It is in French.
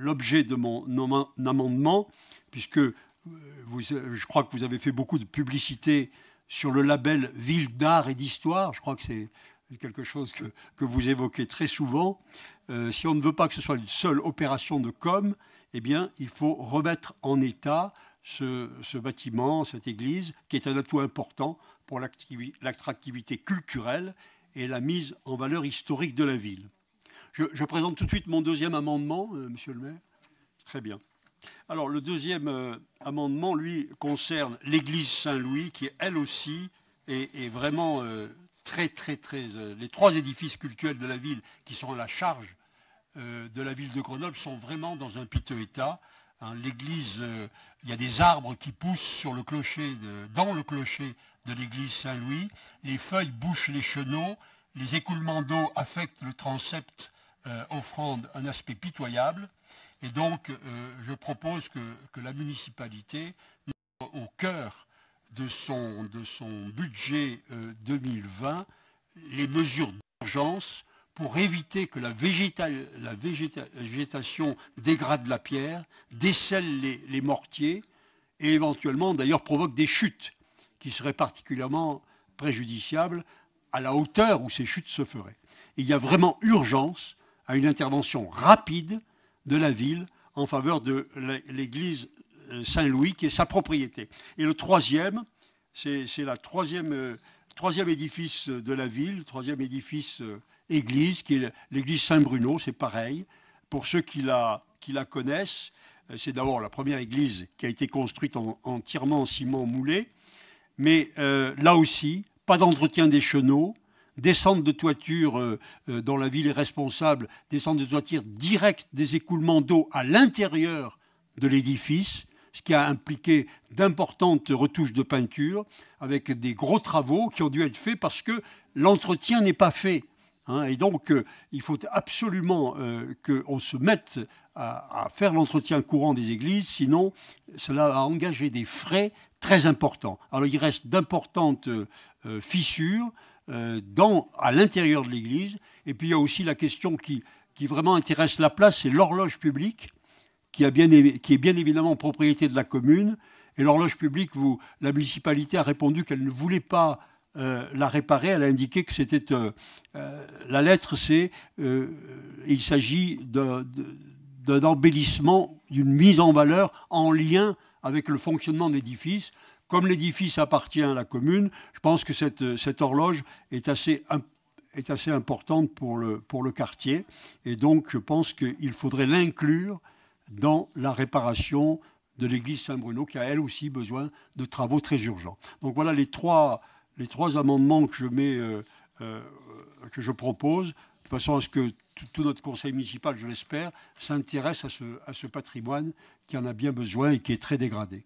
l'objet de mon, amendement, puisque vous, je crois que vous avez fait beaucoup de publicité sur le label Ville d'art et d'histoire. Je crois que c'est quelque chose que, que, vous évoquez très souvent. si on ne veut pas que ce soit une seule opération de com, eh bien, il faut remettre en état ce, bâtiment, cette église, qui est un atout important pour l'attractivité culturelle et la mise en valeur historique de la ville. Je, présente tout de suite mon deuxième amendement, euh, monsieur le maire. Très bien. Alors, le deuxième euh, amendement, lui, concerne l'église Saint-Louis, qui, elle aussi, est, vraiment euh, très, très, très. les trois édifices cultuels de la ville qui sont à la charge de la ville de Grenoble sont vraiment dans un piteux état. Hein, l'église, il y a des arbres qui poussent sur le clocher dans le clocher de l'église Saint-Louis. Les feuilles bouchent les chenaux. Les écoulements d'eau affectent le transept, euh, offrant un aspect pitoyable. Et donc, euh, je propose que, la municipalité, au cœur de son, de son budget 2020, les mesures d'urgence pour éviter que la, végétation dégrade la pierre, décèle les, mortiers et éventuellement d'ailleurs provoque des chutes qui seraient particulièrement préjudiciables à la hauteur où ces chutes se feraient. il y a vraiment urgence à une intervention rapide de la ville en faveur de l'église euh, Saint-Louis, qui est sa propriété. Et le troisième, c'est le troisième, euh, édifice de la ville, le troisième édifice euh, église, qui est l'église Saint-Bruno, c'est pareil. Pour ceux qui la, la connaissent, euh, c'est d'abord la première église qui a été construite entièrement en ciment moulé. Mais euh, là aussi, pas d'entretien des chenaux, descente de toiture euh, dont la ville est responsable, descente de toiture directe des écoulements d'eau à l'intérieur de l'édifice, ce qui a impliqué d'importantes retouches de peinture, avec des gros travaux qui ont dû être faits parce que l'entretien n'est pas fait. Hein, et donc, euh, il faut absolument euh, qu'on se mette à, faire l'entretien courant des églises, sinon cela va engager des frais très importants. Alors, il reste d'importantes euh, fissures dans, à l'intérieur de l'église. Et puis, il y a aussi la question qui, qui vraiment intéresse la place, c'est l'horloge publique, qui, a bien, qui est bien évidemment propriété de la commune. Et l'horloge publique, vous, la municipalité a répondu qu'elle ne voulait pas euh, la réparer, elle a indiqué que c'était euh, euh, la lettre, c'est il s'agit d'un embellissement, d'une mise en valeur en lien avec le fonctionnement de l'édifice. Comme l'édifice appartient à la commune, je pense que cette, cette horloge est assez, est assez importante pour le, pour le quartier. Et donc, je pense qu'il faudrait l'inclure dans la réparation de l'église Saint-Bruno, qui a elle aussi besoin de travaux très urgents. Donc voilà les trois, les trois amendements que je, mets, euh, euh, que je propose, de façon à ce que tout, notre conseil municipal, je l'espère, s'intéresse à ce, à ce patrimoine qui en a bien besoin et qui est très dégradé.